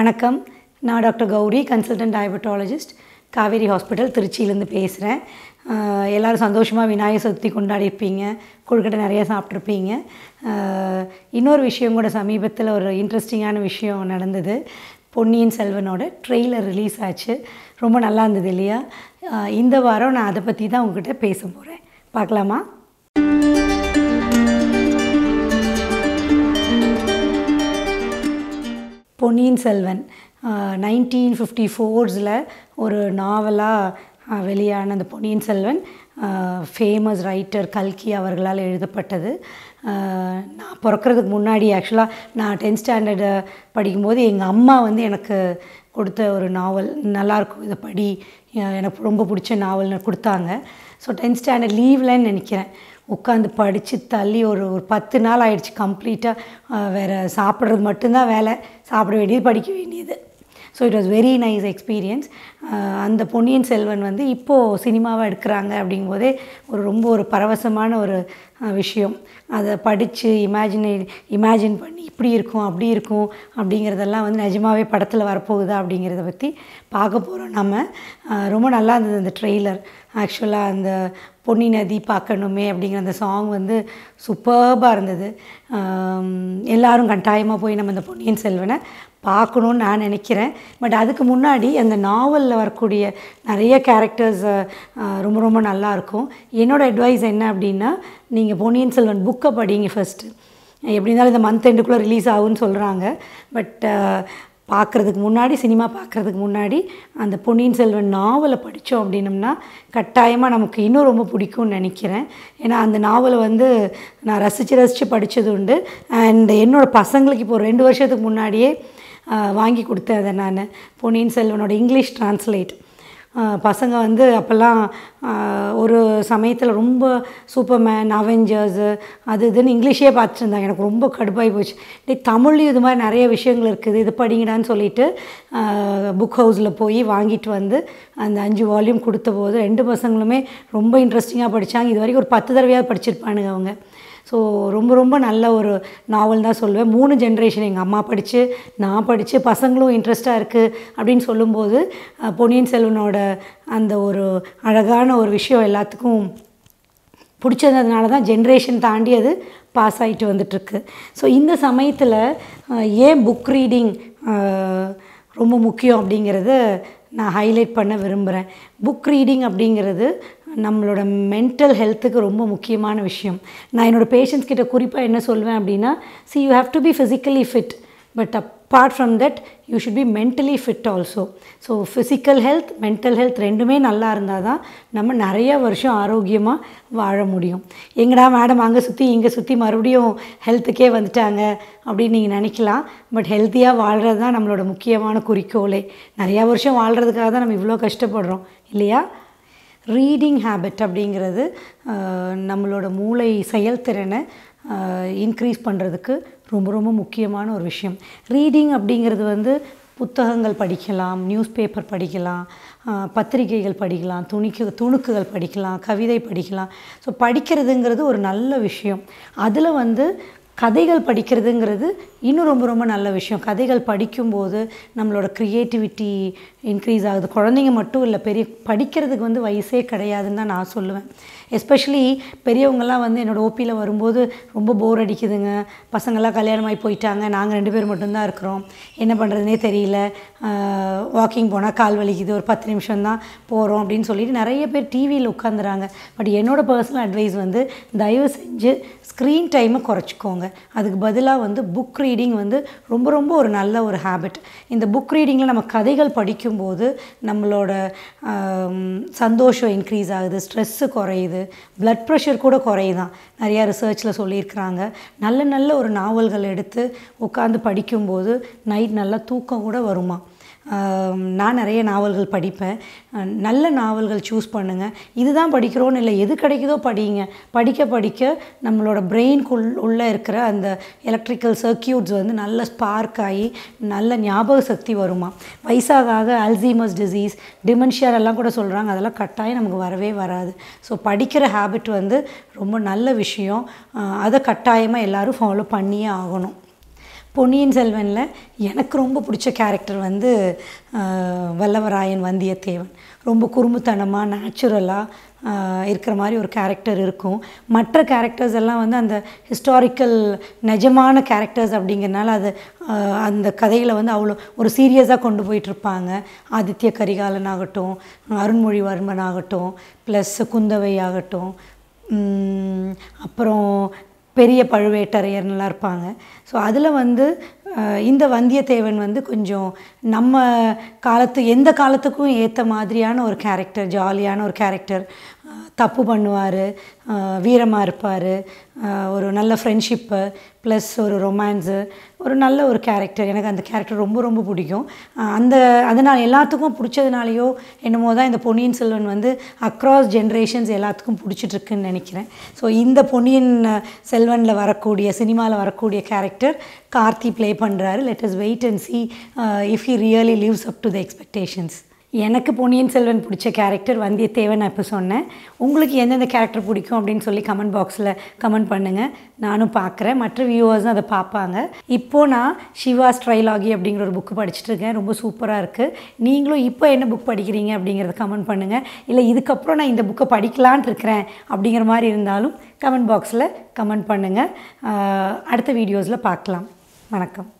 வணக்கம். நான் doctor Gowri consultant diabetologist Kaveri hospital திருச்சியிலேருந்து பேசுகிறேன் எல்லோரும் சந்தோஷமாக விநாயகர் சதுர்த்தி கொண்டாடிருப்பீங்க கொழுக்கட்டை நிறையா சாப்பிட்ருப்பீங்க இன்னொரு விஷயம் கூட சமீபத்தில் ஒரு இன்ட்ரெஸ்டிங்கான விஷயம் நடந்தது. பொன்னியின் செல்வனோட ட்ரெய்லர் ரிலீஸ் ஆச்சு. ரொம்ப நல்லா இருந்தது இல்லையா? இந்த வாரம் நான் அதை பற்றி தான் உங்ககிட்ட பேச போகிறேன் பார்க்கலாமா? பொன்னியின் செல்வன். நைன்டீன் ஃபிஃப்டி ஃபோர்ஸில் ஒரு நாவலாக வெளியான அந்த பொன்னியின் செல்வன் ஃபேமஸ் ரைட்டர் கல்கி அவர்களால் எழுதப்பட்டது. நான் பிறக்கிறதுக்கு முன்னாடி ஆக்சுவலாக நான் டென்த் ஸ்டாண்டர்டு படிக்கும்போது எங்கள் அம்மா வந்து எனக்கு கொடுத்த ஒரு நாவல் நல்லாயிருக்கும் இதை படி எனக்கு ரொம்ப பிடிச்ச நாவல்னு கொடுத்தாங்க. ஸோ டென்த் ஸ்டாண்டர்ட் லீவ்லன்னு நினைக்கிறேன். உட்காந்து படித்து தள்ளி ஒரு ஒரு பத்து நாள் ஆயிடுச்சு கம்ப்ளீட்டாக வேறு சாப்பிட்றது மட்டும்தான் வேலை. சாப்பிட வேண்டியது படிக்க வேண்டியது. So it was very nice experience அந்த பொன்னியின் செல்வன் வந்து இப்போது சினிமாவாக எடுக்கிறாங்க அப்படிங்கும்போதே ஒரு ரொம்ப ஒரு பரவசமான ஒரு விஷயம். அதை படித்து இமேஜினே இமேஜின் பண்ணி இப்படி இருக்கும் அப்படி இருக்கும் அப்படிங்கிறதெல்லாம் வந்து நிஜமாவே படத்தில் வரப்போகுதா அப்படிங்கிறத பற்றி பார்க்க போகிறோம் நம்ம. ரொம்ப நல்லா இருந்தது அந்த ட்ரெய்லர் ஆக்சுவலாக அந்த பொன்னி நதி பார்க்கணுமே அப்படிங்கிற அந்த சாங் வந்து சூப்பர்பாக இருந்தது. எல்லோரும் எல்லாரும் கட்டாயமாக போய் நம்ம இந்த பொன்னியின் செல்வனை பார்க்கணுன்னு நான் நினைக்கிறேன். பட் அதுக்கு முன்னாடி அந்த நாவலில் வரக்கூடிய நிறைய கேரக்டர்ஸ் ரொம்ப ரொம்ப நல்லாயிருக்கும் என்னோடய அட்வைஸ் என்ன அப்படின்னா நீங்கள் பொன்னியின் செல்வன் புக்கை படிங்க ஃபஸ்ட்டு எப்படி இருந்தாலும் இந்த மந்த் எண்டுக்குள்ளே ரிலீஸ் ஆகும்னு சொல்கிறாங்க பட் பார்க்குறதுக்கு முன்னாடி சினிமா பார்க்குறதுக்கு முன்னாடி அந்த பொன்னியின் செல்வன் நாவலை படித்தோம் அப்படின்னம்னா கட்டாயமாக நமக்கு இன்னும் ரொம்ப பிடிக்கும்னு நினைக்கிறேன். ஏன்னா அந்த நாவலை வந்து நான் ரசித்து ரசித்து படித்தது உண்டு. அண்ட் என்னோடய பசங்களுக்கு இப்போ ரெண்டு வருஷத்துக்கு முன்னாடியே வாங்கி கொடுத்தேன் அதை நான். பொன்னியின் செல்வனோட இங்கிலீஷ் ட்ரான்ஸ்லேட். பசங்க வந்து அப்போல்லாம் ஒரு சமயத்தில் ரொம்ப சூப்பர்மேன் அவெஞ்சர்ஸு அது இதுன்னு இங்கிலீஷே பார்த்துட்டு இருந்தாங்க. எனக்கு ரொம்ப கடுப்பாகி போச்சு. டே தமிழ்லையும் இது மாதிரி நிறைய விஷயங்கள் இருக்குது. இது படிங்கடான்னு சொல்லிட்டு புக் ஹவுஸில் போய் வாங்கிட்டு வந்து அந்த அஞ்சு வால்யூம் கொடுத்த போது ரெண்டு பசங்களுமே ரொம்ப இன்ட்ரெஸ்டிங்காக படித்தாங்க இது வரைக்கும் ஒரு பத்து தடவையாவது படிச்சிருப்பானுங்க அவங்க. ஸோ ரொம்ப ரொம்ப நல்ல ஒரு நாவல் தான் சொல்லுவேன். மூணு ஜென்ரேஷன் எங்கள் அம்மா படித்து நான் படித்து பசங்களும் இன்ட்ரெஸ்ட்டாக இருக்குது அப்படின்னு சொல்லும்போது பொன்னியின் செல்வனோட அந்த ஒரு அழகான ஒரு விஷயம் எல்லாத்துக்கும் பிடிச்சதுனால தான் ஜென்ரேஷன் தாண்டி அது பாஸ் ஆகிட்டு வந்துட்டுருக்கு. ஸோ இந்த சமயத்தில் ஏன் புக் ரீடிங் ரொம்ப முக்கியம் அப்படிங்கிறத நான் ஹைலைட் பண்ண விரும்புகிறேன் புக் ரீடிங் அப்படிங்கிறது நம்மளோட மென்டல் ஹெல்த்துக்கு ரொம்ப முக்கியமான விஷயம். நான் என்னோடய பேஷண்ட்ஸ் கிட்ட குறிப்பாக என்ன சொல்வேன் அப்படின்னா see you have to be physically fit but apart from that you should be mentally fit also so physical health mental health ரெண்டுமே நல்லா இருந்தால் தான் நம்ம நிறைய வருஷம் ஆரோக்கியமாக வாழ முடியும். எங்கடா மேடம் அங்கே சுற்றி இங்கே சுற்றி மறுபடியும் ஹெல்த்துக்கே வந்துட்டாங்க அப்படின்னு நீங்கள் நினைக்கலாம். பட் ஹெல்த்தியாக வாழ்கிறது தான் நம்மளோட முக்கியமான குறிக்கோளே. நிறையா வருஷம் வாழ்கிறதுக்காக தான் நம்ம இவ்வளோ கஷ்டப்படுறோம் இல்லையா? ரீடிங் ஹேபிட் அப்படிங்கிறது நம்மளோட மூளை செயல்திறனை இன்க்ரீஸ் பண்ணுறதுக்கு ரொம்ப ரொம்ப முக்கியமான ஒரு விஷயம். ரீடிங் அப்படிங்கிறது வந்து புத்தகங்கள் படிக்கலாம் நியூஸ் பேப்பர் படிக்கலாம் பத்திரிகைகள் படிக்கலாம் துணிக்கு துணுக்குகள் படிக்கலாம் கவிதை படிக்கலாம். ஸோ படிக்கிறதுங்கிறது ஒரு நல்ல விஷயம். அதில் வந்து கதைகள் படிக்கிறதுங்கிறது இன்னும் ரொம்ப ரொம்ப நல்ல விஷயம். கதைகள் படிக்கும்போது நம்மளோட க்ரியேட்டிவிட்டி இன்க்ரீஸ் ஆகுது. குழந்தைங்க மட்டும் இல்லை பெரிய படிக்கிறதுக்கு வந்து வயசே கிடையாதுன்னு தான் நான் சொல்லுவேன். எஸ்பெஷலி பெரியவங்கெல்லாம் வந்து என்னோடய ஓபியில் வரும்போது ரொம்ப போர் அடிக்குதுங்க. பசங்கள்லாம் கல்யாணமாகி போயிட்டாங்க. நாங்கள் ரெண்டு பேர் மட்டும்தான் இருக்கிறோம். என்ன பண்ணுறதுனே தெரியல. வாக்கிங் போனால் கால் வலிக்குது. ஒரு பத்து நிமிஷம் தான் போகிறோம் அப்படின்னு சொல்லிட்டு நிறைய பேர் டிவியில் உட்காந்துறாங்க பட் என்னோடய பர்சனல் அட்வைஸ் வந்து தயவு செஞ்சு ஸ்க்ரீன் டைமை குறைச்சிக்கோங்க. அதுக்கு பதிலாக வந்து புக் ரீடிங் வந்து ரொம்ப ரொம்ப ஒரு நல்ல ஒரு ஹேபிட் இந்த புக் ரீடிங்கில் நம்ம கதைகள் படிக்கும்போது நம்மளோட சந்தோஷம் இன்க்ரீஸ் ஆகுது ஸ்ட்ரெஸ்ஸு குறையுது ப்ளட் ப்ரெஷர் கூட குறையுதான். நிறையா ரிசர்ச்சில் சொல்லியிருக்கிறாங்க. நல்ல நல்ல ஒரு நாவல்கள் எடுத்து உட்காந்து படிக்கும்போது நைட் நல்லா தூக்கம் கூட வருமா? நான் நிறைய நாவல்கள் படிப்பேன். நல்ல நாவல்கள் சூஸ் பண்ணுங்கள் இதுதான் படிக்கிறோன்னு இல்லை எது கிடைக்குதோ படிங்க. படிக்க படிக்க நம்மளோட பிரெயின்குள் உள்ளே இருக்கிற அந்த எலக்ட்ரிக்கல் சர்க்கியூட்ஸ் வந்து நல்ல ஸ்பார்க் ஆகி நல்ல ஞாபக சக்தி வருமா? வயசாக ஆக அல்சீமஸ் டிசீஸ் டிமென்ஷியர் எல்லாம் கூட சொல்கிறாங்க அதெல்லாம் கட்டாயம் நமக்கு வரவே வராது. ஸோ படிக்கிற ஹேபிட் வந்து ரொம்ப நல்ல விஷயம். அதை கட்டாயமாக எல்லோரும் ஃபாலோ பண்ணியே ஆகணும். பொன்னியின் செல்வனில் எனக்கு ரொம்ப பிடிச்ச கேரக்டர் வந்து வல்லவராயன் வந்தியத்தேவன். ரொம்ப குறும்புத்தனமாக நேச்சுரலாக இருக்கிற மாதிரி ஒரு கேரக்டர் இருக்கும். மற்ற கேரக்டர்ஸ் எல்லாம் வந்து அந்த ஹிஸ்டாரிக்கல் நிஜமான கேரக்டர்ஸ் அப்படிங்கிறனால அது அந்த கதையில் வந்து அவ்வளோ ஒரு சீரியஸாக கொண்டு போயிட்டுருப்பாங்க. ஆதித்ய கரிகாலன் ஆகட்டும் அருண்மொழிவர்மன் ஆகட்டும் ப்ளஸ் குந்தவை ஆகட்டும் அப்புறம் பெரிய பழுவேட்டரையர்லாம் இருப்பாங்க. ஸோ அதில் வந்து இந்த வந்தியத்தேவன் வந்து கொஞ்சம் நம்ம காலத்து எந்த காலத்துக்கும் ஏற்ற மாதிரியான ஒரு கேரக்டர் ஜாலியான ஒரு கேரக்டர் தப்பு பண்ணுவார் வீரமாக இருப்பார் ஒரு நல்ல ஃப்ரெண்ட்ஷிப்பு ப்ளஸ் ஒரு ரொமான்ஸு ஒரு நல்ல ஒரு கேரக்டர் எனக்கு அந்த கேரக்டர் ரொம்ப ரொம்ப பிடிக்கும். அந்த அதனால் எல்லாத்துக்கும் பிடிச்சதுனாலையோ என்னமோ தான் இந்த பொன்னியின் செல்வன் வந்து அக்ராஸ் ஜென்ரேஷன்ஸ் எல்லாத்துக்கும் பிடிச்சிட்ருக்குன்னு நினைக்கிறேன். ஸோ இந்த பொன்னியின் செல்வனில் வரக்கூடிய சினிமாவில் வரக்கூடிய கேரக்டர் கார்த்தி ப்ளே பண்ணுறாரு let us wait and see if he really lives up to the expectations எனக்கு பொன்னியின் செல்வன் பிடிச்ச கேரக்டர் வந்தியத்தேவன் நான் இப்போ சொன்னேன். உங்களுக்கு எந்தெந்த கேரக்டர் பிடிக்கும் அப்படின்னு சொல்லி கமெண்ட் பாக்ஸில் கமெண்ட் பண்ணுங்கள் நானும் பார்க்குறேன் மற்ற வியூவர்ஸும் அதை பார்ப்பாங்க. இப்போது நான் சிவாஸ் ட்ரைலாகி அப்படிங்கிற ஒரு புக்கு படிச்சுட்டு இருக்கேன். ரொம்ப சூப்பராக இருக்குது நீங்களும் இப்போ என்ன புக் படிக்கிறீங்க அப்படிங்கிறத கமெண்ட் பண்ணுங்கள் இல்லை இதுக்கப்புறம் நான் இந்த புக்கை படிக்கலான் இருக்கிறேன் அப்படிங்கிற மாதிரி இருந்தாலும் கமெண்ட் பாக்ஸில் கமெண்ட் பண்ணுங்கள் அடுத்த வீடியோஸில் பார்க்கலாம். வணக்கம்.